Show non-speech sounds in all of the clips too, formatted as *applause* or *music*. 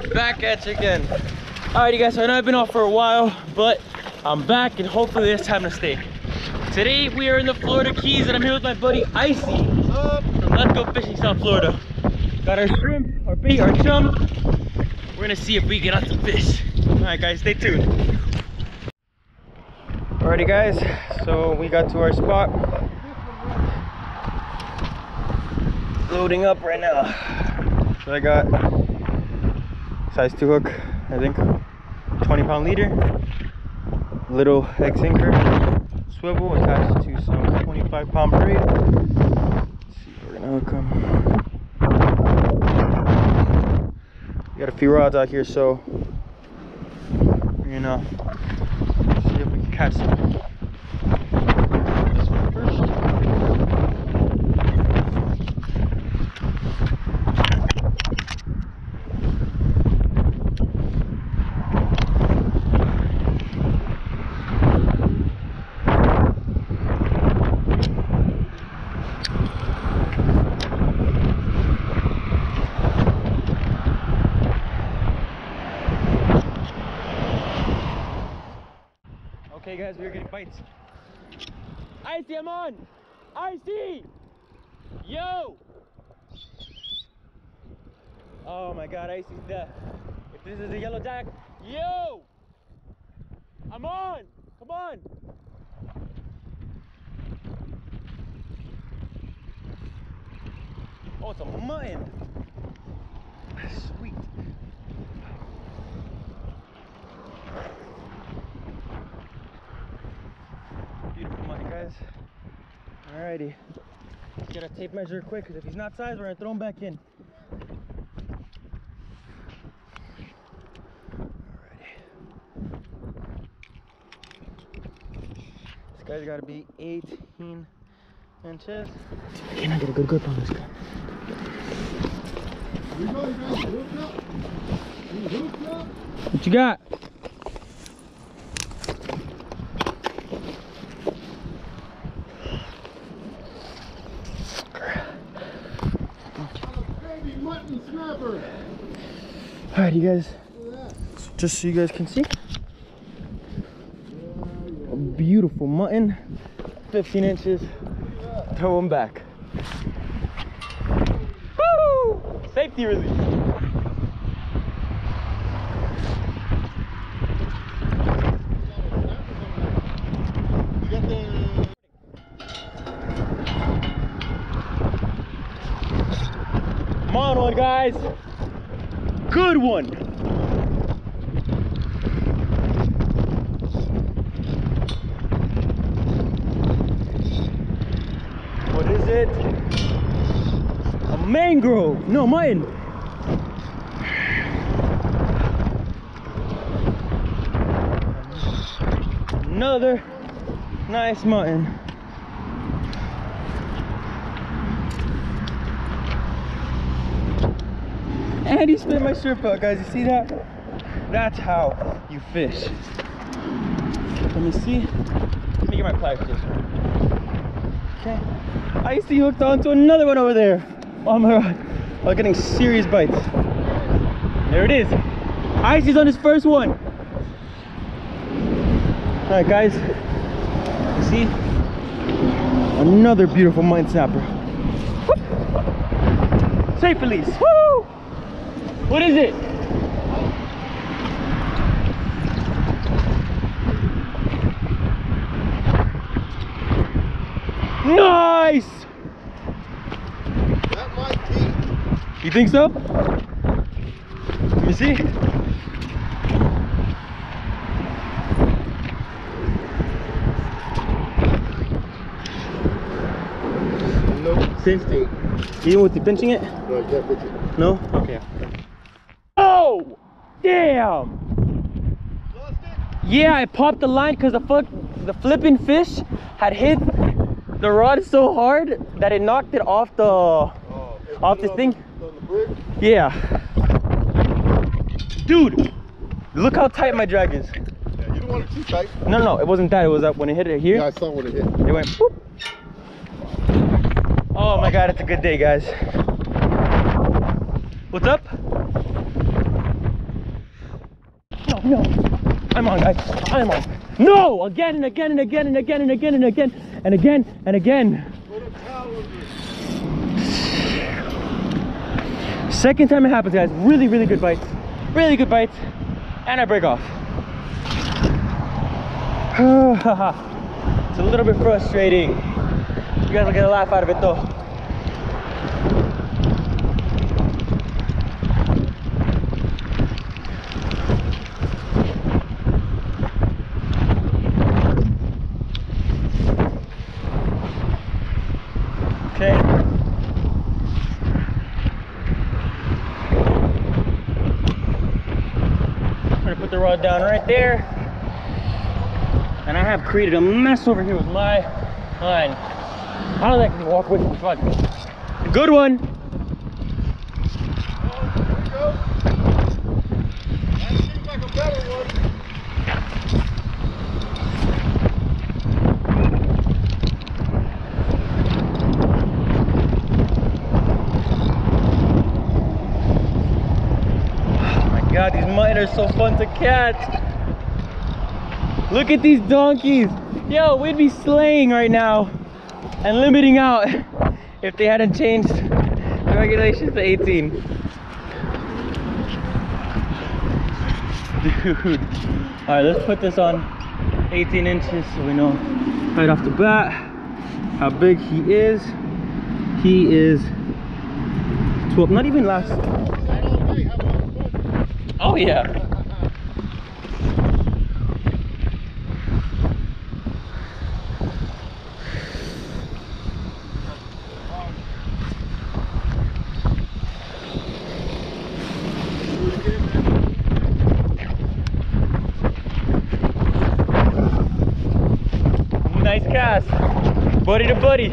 back at you again. Alrighty guys, so I know I've been off for a while, but I'm back and hopefully it's time to stay. Today we are in the Florida Keys and I'm here with my buddy Icy. So let's go fishing South Florida. Got our shrimp, our bait, our chum. We're gonna see if we get on some fish. Alright guys, stay tuned. Alrighty guys, so we got to our spot. Loading up right now. So I got size 2 hook, I think 20 pound leader, little X anchor, swivel attached to some 25 pound braid. Let's see, we're gonna hook them. We got a few rods out here, so you know, see if we can catch some. Okay, guys, we're getting bites. Icy, I'm on! Icy! Yo! Oh my god, Icy's dead. If this is a yellow jack, yo! I'm on! Come on! Oh, it's a mutton! Sweet. Beautiful mutton, guys. Alrighty. Let's get a tape measure quick, because if he's not sized, we're gonna throw him back in. Alrighty. This guy's gotta be 18 inches. Can I get a good grip on this guy? What you got? Baby mutton snapper. Alright, you guys, just so you guys can see, a beautiful mutton, 15 inches. Throw him back. Woo! Safety release. Come on, guys. Good one. What is it? A mangrove. No, mine. Another nice mutton. And he spit my shrimp out, guys. You see that? That's how you fish. Let me see. Let me get my pliers Okay. Icy hooked onto another one over there. Oh my god. I'm getting serious bites. There it is. Icy's on his first one. Alright guys. See? Another beautiful mind snapper. Whoop. Safe release. Woo! What is it? Nice! that might be. You think so? Let me see. Nope. Same thing. Even with the pinching it? No, you can't pinch it. No? Okay. Damn! Yeah, I popped the line because the fuck the flipping fish had hit the rod so hard that it knocked it off the Oh, it Off this thing? the- the yeah. Dude, look how tight my drag is. Yeah, you don't want it too tight. No, no, it wasn't that. It was up when it hit it here. Yeah, I saw when it hit. It went whoop. Oh my god, it's a good day, guys. What's up? No. I'm on, guys. I'm on. No! Again and again and again and again and again and again and again and again. Second time it happens, guys. Really, really good bites. Really good bites. And I break off. *sighs* it's a little bit frustrating. You guys will get a laugh out of it though. Gonna put the rod down right there. And I have created a mess over here with my line. How that can walk away from the? Good one. There we go. That seems like a better one. Oh my god, are so fun to catch. Look at these donkeys. Yo, we'd be slaying right now and limiting out if they hadn't changed the regulations to 18. Dude. All right, let's put this on 18 inches so we know right off the bat how big he is. He is 12, not even last. That all day, have a lot of fun. Oh yeah. Nice cast. Buddy to buddy.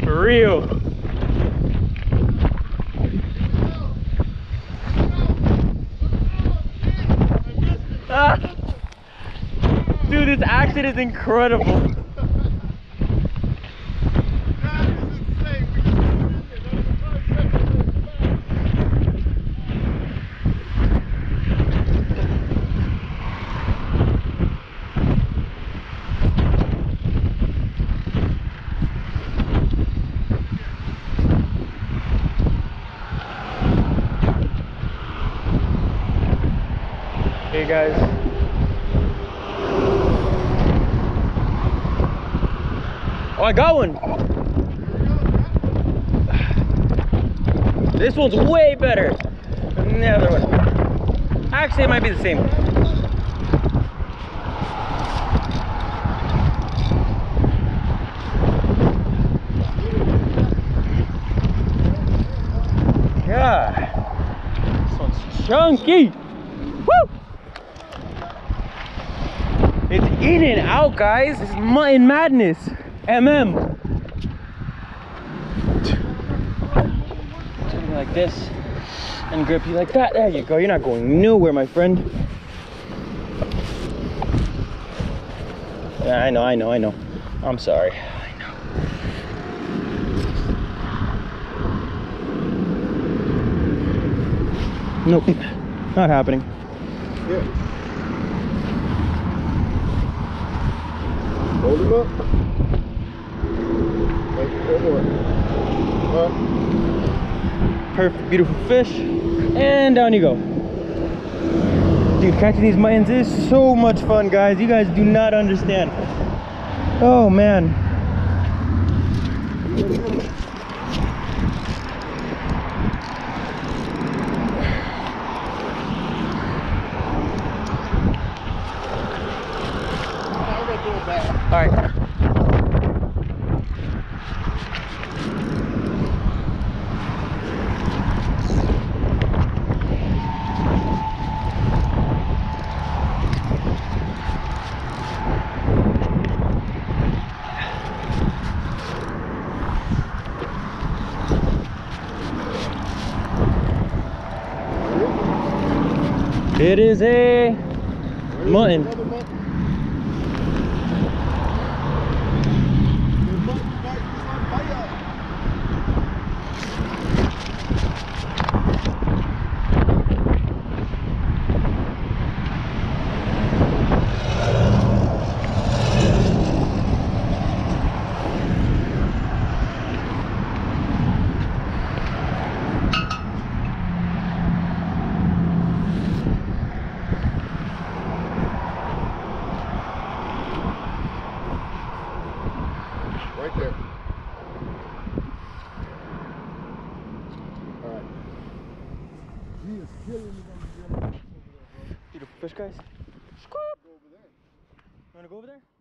For real. *laughs* Dude, this action is incredible. That is insane. We just put it in there. That was a five second back. Hey guys. I got one. This one's way better than the other one. Actually, it might be the same. Yeah. This one's chunky. Woo! It's in and out, guys. It's mutton madness. MM. Take like this and grip you like that. There you go. You're not going nowhere, my friend. Yeah, I know, I know, I know. I'm sorry. I know. Nope, not happening. Yeah. Hold him up. Perfect, beautiful fish. And down you go. Dude, catching these muttons is so much fun, guys. You guys do not understand. Oh, man. All right. It is a? Mutton. right there. All right. He is killing me. You the fish guys? Scoop! You wanna go over there?